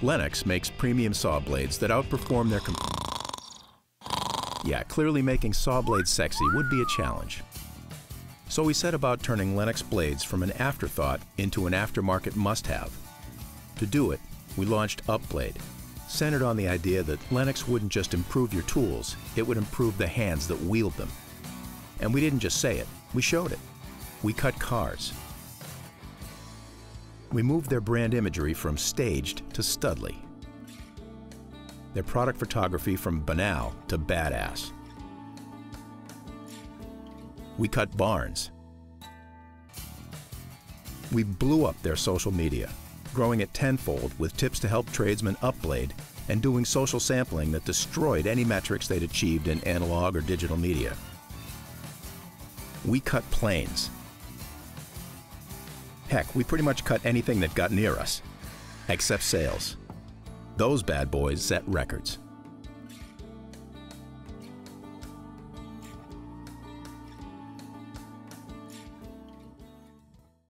LENOX makes premium saw blades that outperform their Yeah, clearly making saw blades sexy would be a challenge. So we set about turning LENOX blades from an afterthought into an aftermarket must-have. To do it, we launched Upblade, centered on the idea that LENOX wouldn't just improve your tools, it would improve the hands that wield them. And we didn't just say it, we showed it. We cut cars. We moved their brand imagery from staged to studly. Their product photography from banal to badass. We cut barns. We blew up their social media, growing it tenfold with tips to help tradesmen upblade and doing social sampling that destroyed any metrics they'd achieved in analog or digital media. We cut planes. Heck, we pretty much cut anything that got near us, except sales. Those bad boys set records.